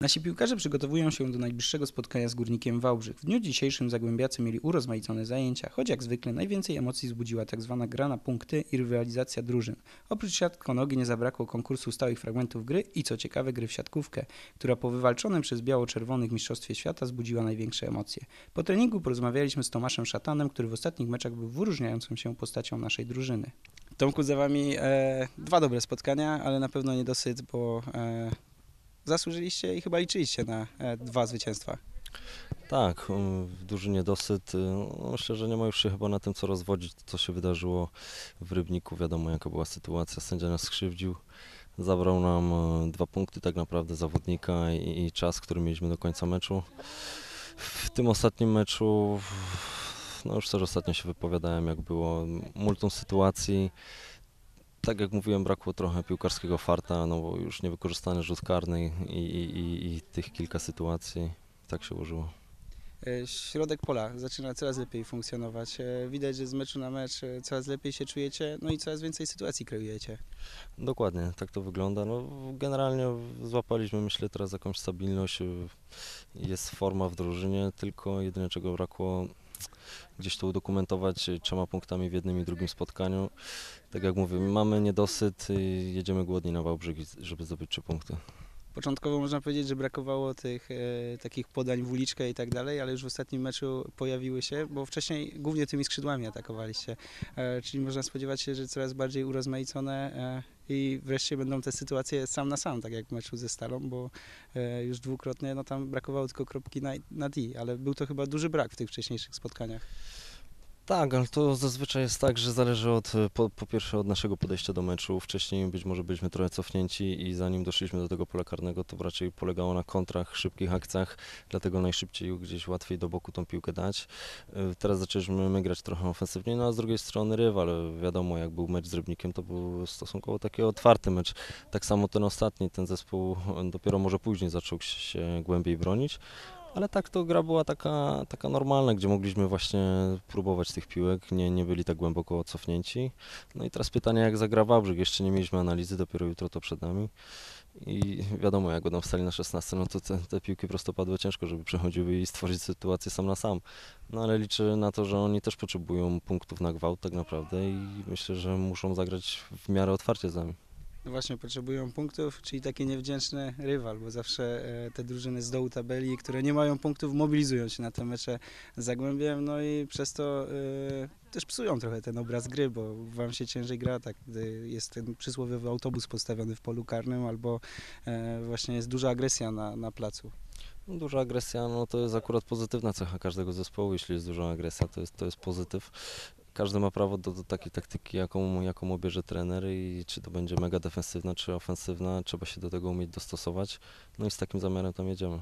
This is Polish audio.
Nasi piłkarze przygotowują się do najbliższego spotkania z Górnikiem Wałbrzych. W dniu dzisiejszym Zagłębiacy mieli urozmaicone zajęcia, choć jak zwykle najwięcej emocji wzbudziła tak zwana gra na punkty i rywalizacja drużyn. Oprócz siatkonogi nie zabrakło konkursu stałych fragmentów gry i co ciekawe gry w siatkówkę, która po wywalczonym przez biało-czerwonych Mistrzostwie Świata zbudziła największe emocje. Po treningu porozmawialiśmy z Tomaszem Szatanem, który w ostatnich meczach był wyróżniającą się postacią naszej drużyny. Tomku, za wami e, dwa dobre spotkania, ale na pewno niedosyt, bo e, zasłużyliście i chyba liczyliście na e, dwa zwycięstwa. Tak, um, duży niedosyt. y, No, myślę, że nie ma już się chyba na tym co rozwodzić, co się wydarzyło w Rybniku. Wiadomo jaka była sytuacja, sędzia nas skrzywdził. Zabrał nam e, dwa punkty tak naprawdę zawodnika i, i czas, który mieliśmy do końca meczu. W tym ostatnim meczu, no już też ostatnio się wypowiadałem jak było, multum sytuacji. Tak jak mówiłem, brakło trochę piłkarskiego farta, no bo już niewykorzystany rzut karny i, i, i, i tych kilka sytuacji. Tak się ułożyło. E, Środek pola zaczyna coraz lepiej funkcjonować. E, Widać, że z meczu na mecz e, coraz lepiej się czujecie, no i coraz więcej sytuacji kreujecie. Dokładnie, tak to wygląda. No, generalnie złapaliśmy, myślę, teraz jakąś stabilność. Jest forma w drużynie, tylko jedyne czego brakło, gdzieś to udokumentować y, trzema punktami w jednym i drugim spotkaniu. Tak jak mówię, mamy niedosyt, y, jedziemy głodni na Wałbrzych, żeby zdobyć trzy punkty. Początkowo można powiedzieć, że brakowało tych e, takich podań w uliczkę i tak dalej, ale już w ostatnim meczu pojawiły się, bo wcześniej głównie tymi skrzydłami atakowaliście. E, czyli można spodziewać się, że coraz bardziej urozmaicone e, i wreszcie będą te sytuacje sam na sam, tak jak w meczu ze Stalą, bo e, już dwukrotnie no, tam brakowało tylko kropki na, na D, ale był to chyba duży brak w tych wcześniejszych spotkaniach. Tak, ale to zazwyczaj jest tak, że zależy od, y, po, po pierwsze od naszego podejścia do meczu. Wcześniej być może byliśmy trochę cofnięci i zanim doszliśmy do tego pola karnego, to raczej polegało na kontrach, szybkich akcjach, dlatego najszybciej gdzieś łatwiej do boku tą piłkę dać. Y, Teraz zaczęliśmy my grać trochę ofensywniej, no a z drugiej strony rywal, wiadomo jak był mecz z Rybnikiem, to był stosunkowo taki otwarty mecz. Tak samo ten ostatni, ten zespół y, dopiero może później zaczął się głębiej bronić. Ale tak to gra była taka, taka normalna, gdzie mogliśmy właśnie próbować tych piłek, nie, nie byli tak głęboko cofnięci. No i teraz pytanie, jak zagra Wałbrzych. Jeszcze nie mieliśmy analizy, dopiero jutro to przed nami. I wiadomo, jak będą wstali na 16, no to te, te piłki prostopadłe ciężko, żeby przechodziły i stworzyć sytuację sam na sam. No ale liczę na to, że oni też potrzebują punktów na gwałt tak naprawdę i myślę, że muszą zagrać w miarę otwarcie z nami. No właśnie potrzebują punktów, czyli taki niewdzięczny rywal, bo zawsze e, te drużyny z dołu tabeli, które nie mają punktów, mobilizują się na te mecze z Zagłębiem, no i przez to e, też psują trochę ten obraz gry, bo wam się ciężej gra, tak, gdy jest ten przysłowiowy autobus postawiony w polu karnym, albo e, właśnie jest duża agresja na, na placu. No, Duża agresja, no to jest akurat pozytywna cecha każdego zespołu. Jeśli jest duża agresja, to jest, to jest pozytyw. Każdy ma prawo do, do takiej taktyki, jaką, jaką obierze trener i czy to będzie mega defensywna, czy ofensywna, trzeba się do tego umieć dostosować. No i z takim zamiarem tam jedziemy.